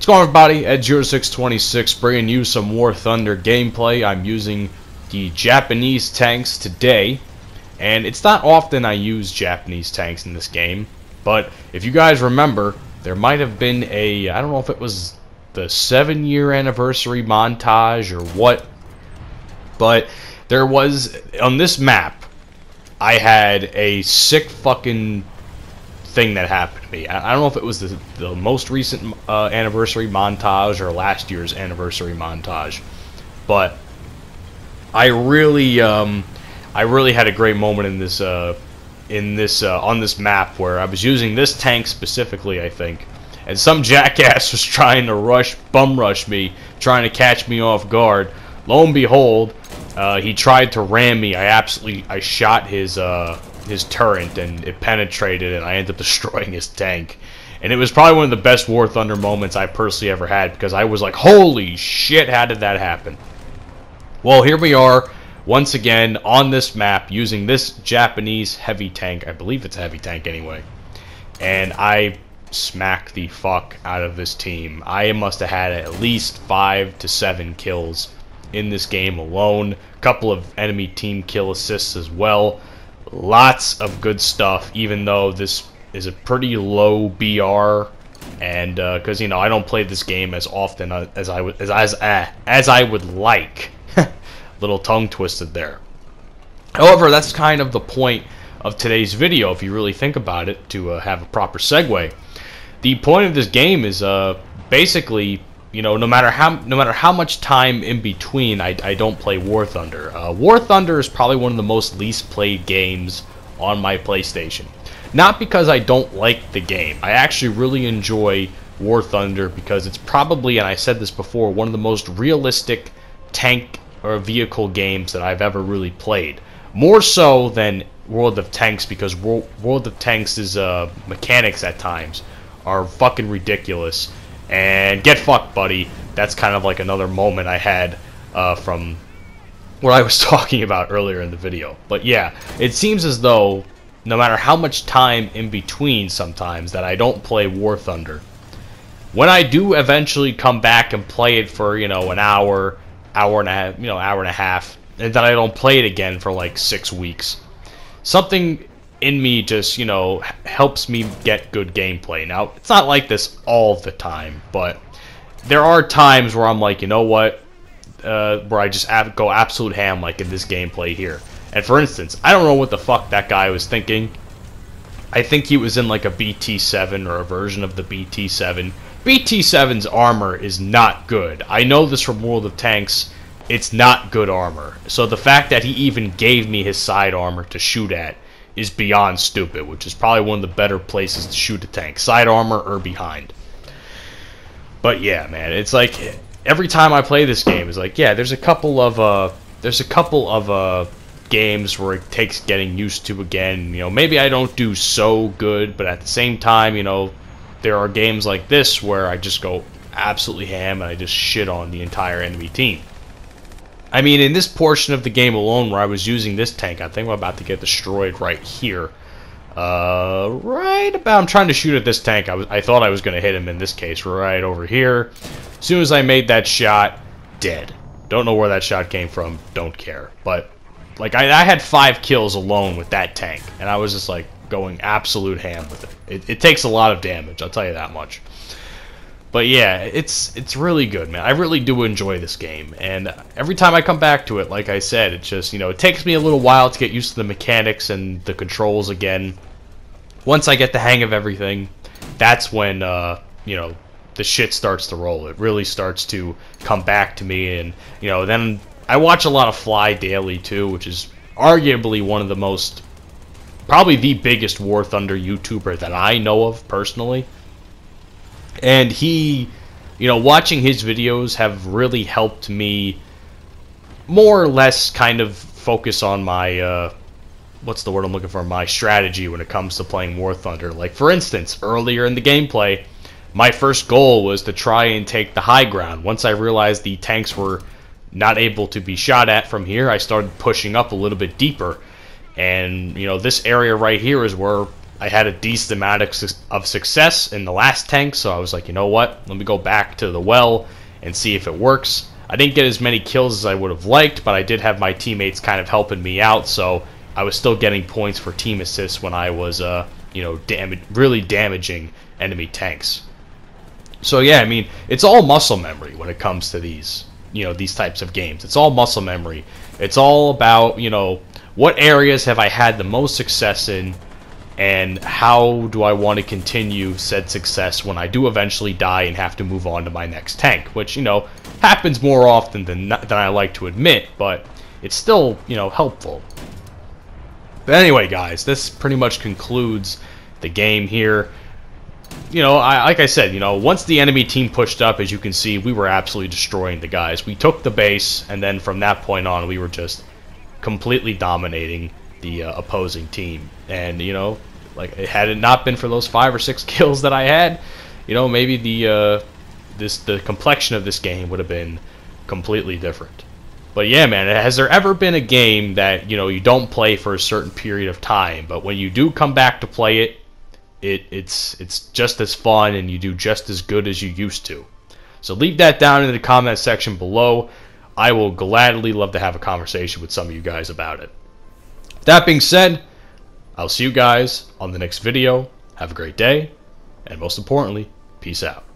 What's going on everybody? Edge0626 bringing you some War Thunder gameplay. I'm using the Japanese tanks today. And it's not often I use Japanese tanks in this game. But if you guys remember, there might have been a, I don't know if it was the 7 year anniversary montage or what. But there was, on this map, I had a sick fucking thing that happened to me. I, I don't know if it was the, the most recent uh, anniversary montage or last year's anniversary montage, but I really, um, I really had a great moment in this, uh, in this, uh, on this map where I was using this tank specifically, I think, and some jackass was trying to rush, bum rush me, trying to catch me off guard. Lo and behold, uh, he tried to ram me. I absolutely, I shot his, uh, his turret and it penetrated and I ended up destroying his tank. And it was probably one of the best War Thunder moments I personally ever had because I was like, holy shit, how did that happen? Well, here we are once again on this map using this Japanese heavy tank. I believe it's a heavy tank anyway. And I smacked the fuck out of this team. I must have had at least five to seven kills in this game alone. A couple of enemy team kill assists as well lots of good stuff, even though this is a pretty low BR, and because uh, you know I don't play this game as often as I would as as uh, as I would like. Little tongue twisted there. However, that's kind of the point of today's video, if you really think about it, to uh, have a proper segue. The point of this game is uh, basically you know, no matter how no matter how much time in between, I, I don't play War Thunder. Uh, War Thunder is probably one of the most least played games on my PlayStation. Not because I don't like the game. I actually really enjoy War Thunder because it's probably, and I said this before, one of the most realistic tank or vehicle games that I've ever really played. More so than World of Tanks because World of Tanks' uh, mechanics at times are fucking ridiculous and get fucked, buddy. That's kind of like another moment I had uh, from what I was talking about earlier in the video. But yeah, it seems as though no matter how much time in between sometimes that I don't play War Thunder, when I do eventually come back and play it for, you know, an hour, hour and a half, you know, hour and a half, and then I don't play it again for like six weeks, something in me just, you know, helps me get good gameplay. Now, it's not like this all the time, but there are times where I'm like, you know what, uh, where I just go absolute ham, like in this gameplay here. And for instance, I don't know what the fuck that guy was thinking. I think he was in like a BT-7 or a version of the BT-7. BT-7's armor is not good. I know this from World of Tanks. It's not good armor. So the fact that he even gave me his side armor to shoot at is beyond stupid, which is probably one of the better places to shoot a tank. Side armor or behind. But yeah, man, it's like every time I play this game, it's like, yeah, there's a couple of uh there's a couple of uh games where it takes getting used to again. You know, maybe I don't do so good, but at the same time, you know, there are games like this where I just go absolutely ham and I just shit on the entire enemy team. I mean, in this portion of the game alone where I was using this tank, I think I'm about to get destroyed right here. Uh, right about, I'm trying to shoot at this tank. I, was, I thought I was going to hit him in this case, right over here. As soon as I made that shot, dead. Don't know where that shot came from, don't care. But, like, I, I had five kills alone with that tank, and I was just, like, going absolute ham with it. It, it takes a lot of damage, I'll tell you that much. But yeah, it's it's really good, man. I really do enjoy this game, and every time I come back to it, like I said, it just you know it takes me a little while to get used to the mechanics and the controls again. Once I get the hang of everything, that's when uh, you know the shit starts to roll. It really starts to come back to me, and you know then I watch a lot of PhlyDaily too, which is arguably one of the most, probably the biggest War Thunder YouTuber that I know of personally and he you know watching his videos have really helped me more or less kind of focus on my uh, what's the word I'm looking for? My strategy when it comes to playing War Thunder. Like for instance earlier in the gameplay my first goal was to try and take the high ground. Once I realized the tanks were not able to be shot at from here I started pushing up a little bit deeper. And you know this area right here is where I had a decent amount of success in the last tank, so I was like, you know what? Let me go back to the well and see if it works. I didn't get as many kills as I would have liked, but I did have my teammates kind of helping me out, so I was still getting points for team assists when I was, uh, you know, dam really damaging enemy tanks. So yeah, I mean, it's all muscle memory when it comes to these, you know, these types of games. It's all muscle memory. It's all about, you know, what areas have I had the most success in, and how do I want to continue said success when I do eventually die and have to move on to my next tank, which, you know, happens more often than, than I like to admit, but it's still, you know, helpful. But anyway, guys, this pretty much concludes the game here you know, I, like I said, you know, once the enemy team pushed up, as you can see, we were absolutely destroying the guys. We took the base, and then from that point on, we were just completely dominating the uh, opposing team. And you know, like had it not been for those five or six kills that I had, you know, maybe the uh, this the complexion of this game would have been completely different. But yeah, man, has there ever been a game that you know you don't play for a certain period of time, but when you do come back to play it, it it's it's just as fun and you do just as good as you used to. So leave that down in the comment section below. I will gladly love to have a conversation with some of you guys about it. That being said, I'll see you guys on the next video. Have a great day, and most importantly, peace out.